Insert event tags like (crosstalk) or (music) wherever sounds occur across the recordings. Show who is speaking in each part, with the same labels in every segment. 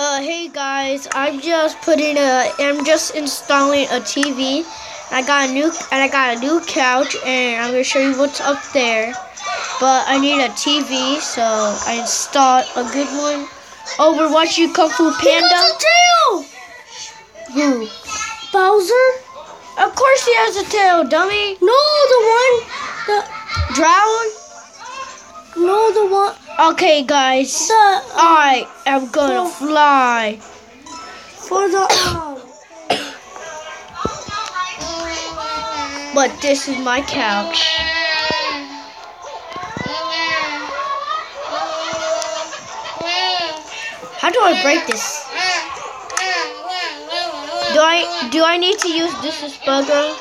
Speaker 1: Uh, hey guys, I'm just putting a, I'm just installing a TV. I got a new, and I got a new couch, and I'm gonna show you what's up there. But I need a TV, so I installed a good one. Oh, we're watching Kung Fu Panda.
Speaker 2: tail!
Speaker 1: Who?
Speaker 2: Bowser?
Speaker 1: Of course he has a tail, dummy.
Speaker 2: No, the one. The
Speaker 1: Drown.
Speaker 2: No, the one.
Speaker 1: Okay, guys,
Speaker 2: The
Speaker 1: I am gonna fly.
Speaker 2: for the um.
Speaker 1: But this is my couch. How do I break this? Do I do I need to use this as bugger?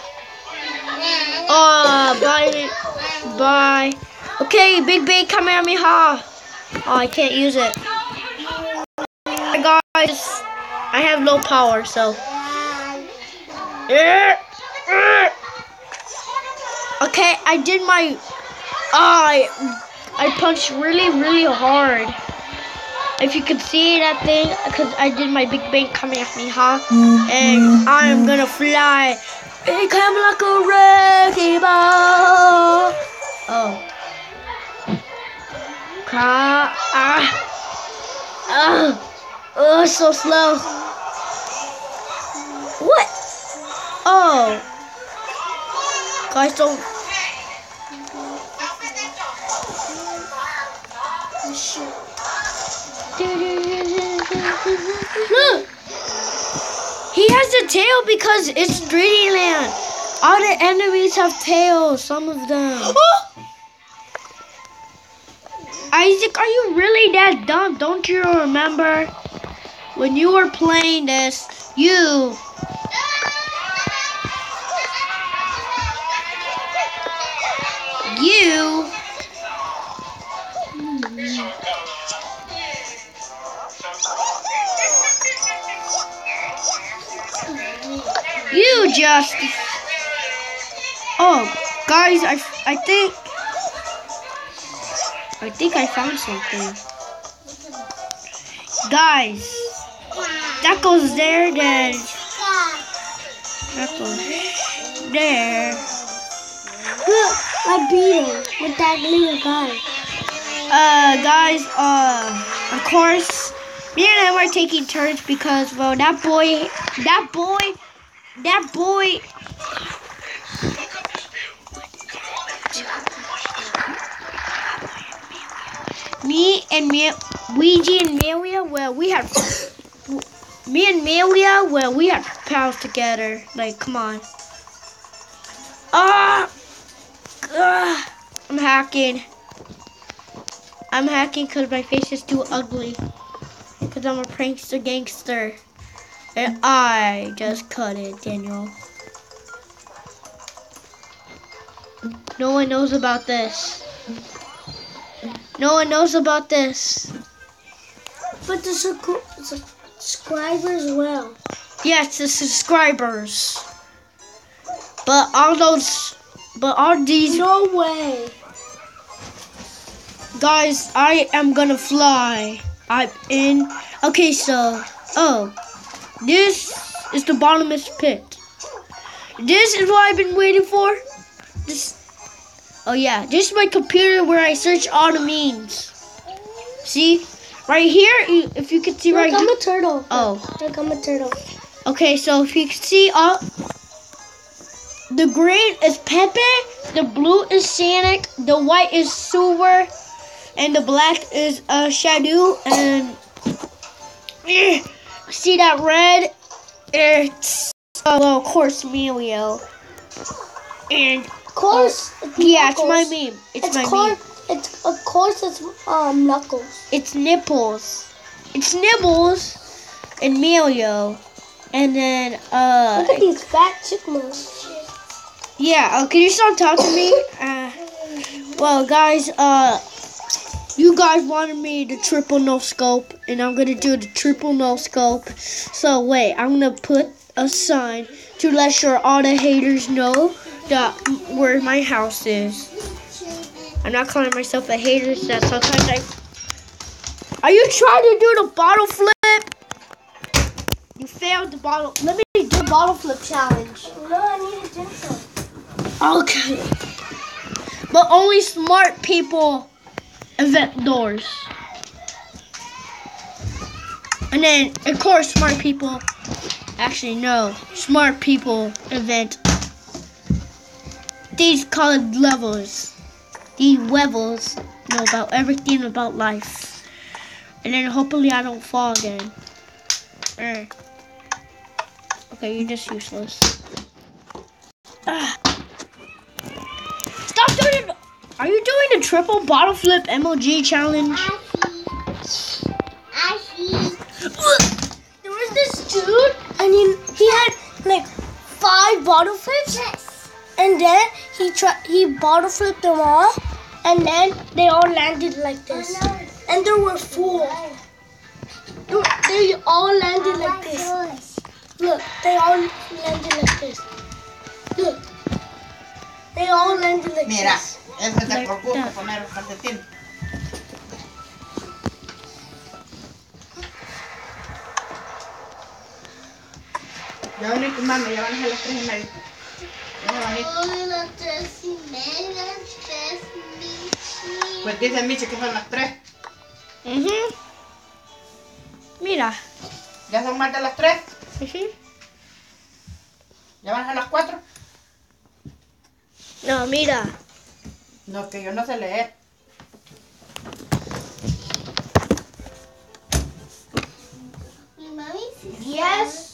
Speaker 1: Oh, bye, bye. Okay, Big Big Kamehameha. Oh, I can't use it. Guys, I have no power, so. Okay, I did my. Ah, I I punched really really hard. If you could see that thing, because I did my big bang coming at me, huh? And I'm gonna fly. Become like a wrecking ball. Oh. Ca- ah. Ah. Oh, so slow. What? Oh. Guys, don't. Look! He has a tail because it's 3D land. All the enemies have tails, some of them. (gasps) (gasps) Isaac, are you really that dumb? Don't you remember when you were playing this, you. You. You just. Oh guys i i think i think i found something guys that goes there then that goes there
Speaker 2: Look, I beat him with that little guy.
Speaker 1: uh guys uh of course me and him are taking turns because well that boy that boy that boy me and me Ouija and Maria well we have me and Maria well we have pals together like come on ah Ugh, I'm hacking I'm hacking because my face is too ugly. Because I'm a prankster gangster. And I just cut it, Daniel. No one knows about this. No one knows about this.
Speaker 2: But the subscri- subscribers as well.
Speaker 1: Yes, the subscribers. But all those, but all these
Speaker 2: No way.
Speaker 1: Guys, I am gonna fly. I'm in. Okay, so. Oh. This is the bottomless pit. This is what I've been waiting for. This. Oh, yeah. This is my computer where I search all the memes. See? Right here, if you can see right
Speaker 2: Look, I'm a turtle.
Speaker 1: Oh.
Speaker 2: Look, I'm a turtle.
Speaker 1: Okay, so if you can see all. The green is Pepe, the blue is Sonic, the white is Sewer, and the black is uh, Shadow. And (clears throat) see that red? It's uh, well, of course, Melio. And
Speaker 2: Of course. it's
Speaker 1: yeah, it's my meme. It's,
Speaker 2: It's
Speaker 1: my
Speaker 2: called.
Speaker 1: meme.
Speaker 2: It's of course it's um Knuckles.
Speaker 1: It's Nipples. It's Nibbles and Melio. And then uh
Speaker 2: Look at these fat chipmunks.
Speaker 1: Yeah, uh, can you stop talking to me? (coughs) Uh, well, guys, uh, you guys wanted me to triple no scope, and I'm gonna do the triple no scope. So wait, I'm gonna put a sign to let sure all the haters know that where my house is. I'm not calling myself a hater, so sometimes I. Are you trying to do the bottle flip? You failed the bottle. Let me do the bottle flip challenge.
Speaker 2: No, I need a tinsel.
Speaker 1: Okay. But only smart people invent doors. And then, of course, smart people. Actually, no. Smart people invent these colored levels. These levels know about everything about life. And then hopefully I don't fall again. Okay, you're just useless. Ah. Stop doing it! Are you doing the triple bottle flip MLG challenge?
Speaker 2: I see. I see. There was this dude, and he, he had like five bottle flips. And then he tried, he bottle flipped them all, and then they all landed like this. And there were four. They, they all landed like this. Look, they all landed like this. Look. They all landed like
Speaker 3: Mira,
Speaker 2: this.
Speaker 3: ese es de
Speaker 1: Like that.
Speaker 3: poner el calcetín. Ya van a ir tu mami, ya van a ser las tres y media. Pues dice Michi que son las tres.
Speaker 1: Mhm. Mira.
Speaker 3: Ya son más de las tres.
Speaker 1: Mhm.
Speaker 3: Ya van a ser las cuatro.
Speaker 1: No, mira.
Speaker 3: No, que yo no sé leer.
Speaker 1: Yes.